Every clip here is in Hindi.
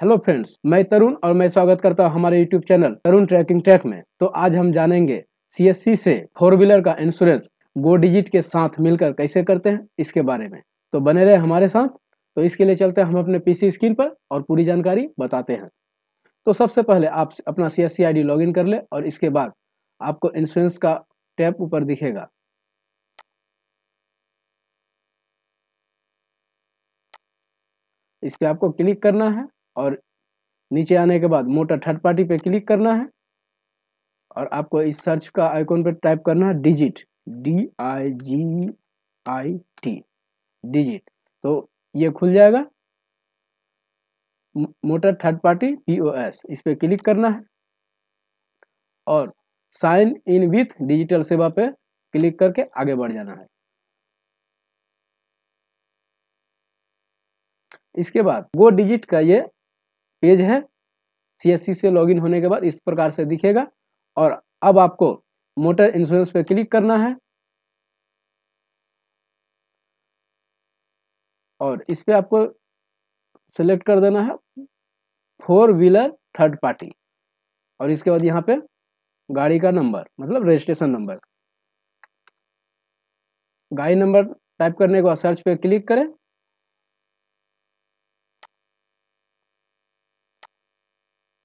हेलो फ्रेंड्स मैं तरुण और मैं स्वागत करता हूँ हमारे YouTube channel Tarun tracking track में। तो आज हम जानेंगे सीएससी से फोर व्हीलर का इंश्योरेंस गो डिजिट के साथ मिलकर कैसे करते हैं, इसके बारे में। तो बने रहे हमारे साथ। तो इसके लिए चलते हैं, हम अपने पीसी स्क्रीन पर और पूरी जानकारी बताते हैं। तो सबसे पहले आप अपना सी एस सी कर ले और इसके बाद आपको इंश्योरेंस का टैब ऊपर दिखेगा। इस पर आपको क्लिक करना है। और नीचे आने के बाद मोटर थर्ड पार्टी पे क्लिक करना है। और आपको इस सर्च का आइकॉन पे टाइप करना है Digit D I G I T Digit तो ये खुल जाएगा। मोटर थर्ड पार्टी पीओएस इस पर क्लिक करना है। और साइन इन विथ डिजिटल सेवा पे क्लिक करके आगे बढ़ जाना है। इसके बाद गो डिजिट का ये पेज है सीएससी से लॉगिन होने के बाद इस प्रकार से दिखेगा। और अब आपको मोटर इंश्योरेंस पे क्लिक करना है। और इस पे आपको सेलेक्ट कर देना है फोर व्हीलर थर्ड पार्टी और इसके बाद यहाँ पे गाड़ी का नंबर मतलब रजिस्ट्रेशन नंबर गाड़ी नंबर टाइप करने के बाद सर्च पे क्लिक करें।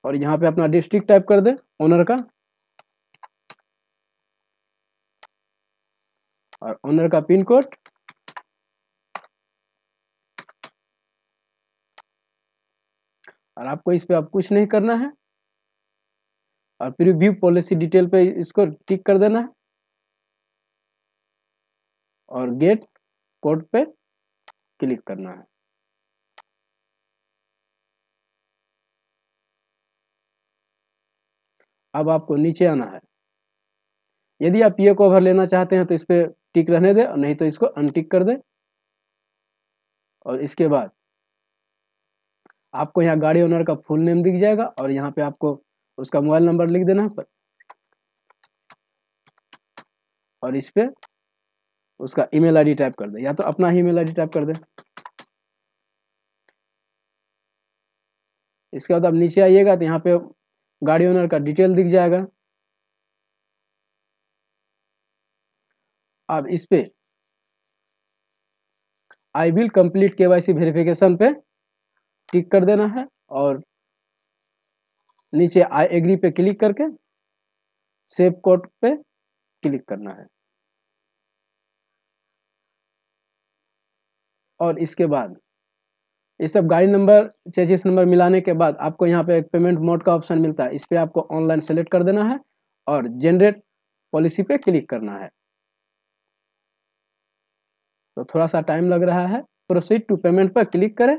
और यहाँ पे अपना डिस्ट्रिक्ट टाइप कर दे ओनर का। और ओनर का पिन कोड और आपको इस पे आप कुछ नहीं करना है। और फिर व्यू पॉलिसी डिटेल पे इसको टिक कर देना है। और गेट कोड पे क्लिक करना है। अब आपको नीचे आना है। यदि आप ये कवर लेना चाहते हैं तो इस पर टिक रहने दे और नहीं तो इसको अनटिक कर दे। और इसके बाद आपको यहाँ गाड़ी ओनर का फुल नेम दिख जाएगा और यहाँ पे आपको उसका मोबाइल नंबर लिख देना पर और इस पे उसका ईमेल आईडी टाइप कर दे या तो अपना ही ईमेल आईडी टाइप कर दे। इसके बाद आप नीचे आइएगा तो यहाँ पे गाड़ी ओनर का डिटेल दिख जाएगा। अब इस पे I will complete KYC verification पे टिक कर देना है और नीचे आई एग्री पे क्लिक करके सेव कोड पे क्लिक करना है। और इसके बाद ये सब गाड़ी नंबर, चेजिस नंबर मिलाने के बाद आपको यहाँ पे एक पेमेंट मोड का ऑप्शन मिलता है। इस पर आपको ऑनलाइन सेलेक्ट कर देना है और जनरेट पॉलिसी पे क्लिक करना है। तो थोड़ा सा टाइम लग रहा है। प्रोसीड टू पेमेंट पर क्लिक करें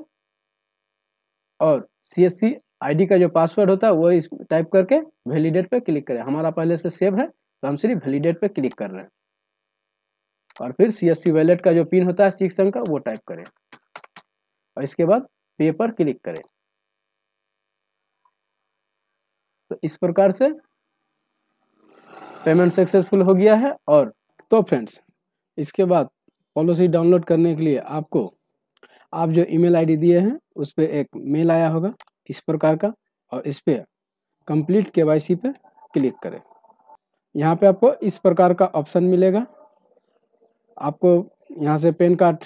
और सी एस सी का जो पासवर्ड होता है, वो इस टाइप करके वैलिडेट पे क्लिक करें। हमारा पहले से सेव है तो हम सिर्फ़ वैलिडेट पे क्लिक कर रहे हैं। और फिर सी एस सी वैलेट का जो पिन होता है सिक्स अंक का, वो टाइप करें। और इसके बाद पे पर क्लिक करें। तो इस प्रकार से पेमेंट सक्सेसफुल हो गया है और तो फ्रेंड्स, इसके बाद पॉलिसी डाउनलोड करने के लिए आपको, आप जो ईमेल आईडी दिए हैं, उस पर एक मेल आया होगा इस प्रकार का और इस पर कंप्लीट के वाई सी पे क्लिक करें। यहाँ पे आपको इस प्रकार का ऑप्शन मिलेगा। आपको यहाँ से पैन कार्ड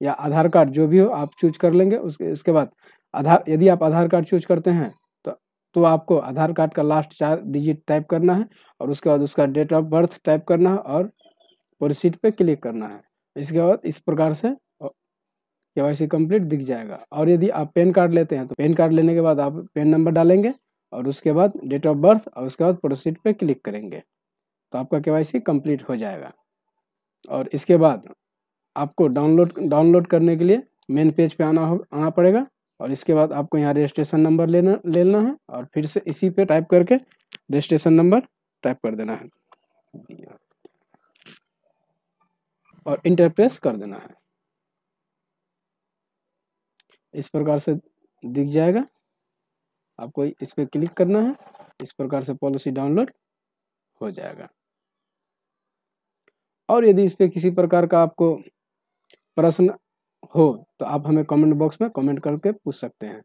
या आधार कार्ड जो भी हो, आप चूज़ कर लेंगे। उसके, इसके बाद आधार, यदि आप आधार कार्ड चूज़ करते हैं तो तो आपको आधार कार्ड का लास्ट चार डिजिट टाइप करना है और उसके बाद उसका डेट ऑफ़ बर्थ टाइप करना है और प्रोसीड पे क्लिक करना है। इसके बाद इस प्रकार से के वाई सी कंप्लीट दिख जाएगा। और यदि आप पैन कार्ड लेते हैं तो पैन कार्ड लेने के बाद आप पैन नंबर डालेंगे और उसके बाद डेट ऑफ़ बर्थ और उसके बाद प्रोसीड पे क्लिक करेंगे। तो आपका के वाई सी कंप्लीट हो जाएगा। और इसके बाद आपको डाउनलोड डाउनलोड करने के लिए मेन पेज पे आना हो, आना पड़ेगा और इसके बाद आपको यहाँ रजिस्ट्रेशन नंबर लेना लेना है और फिर से इसी पे टाइप करके रजिस्ट्रेशन नंबर टाइप कर देना है। और इंटरप्रेस कर देना है। इस प्रकार से दिख जाएगा। आपको इस पर क्लिक करना है। इस प्रकार से पॉलिसी डाउनलोड हो जाएगा। और यदि इस पर किसी प्रकार का आपको प्रश्न हो तो आप हमें कमेंट बॉक्स में कमेंट करके पूछ सकते हैं।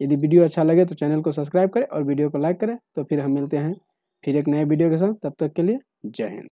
यदि वीडियो अच्छा लगे तो चैनल को सब्सक्राइब करें और वीडियो को लाइक करें। तो फिर हम मिलते हैं फिर एक नए वीडियो के साथ। तब तक के लिए जय हिंद।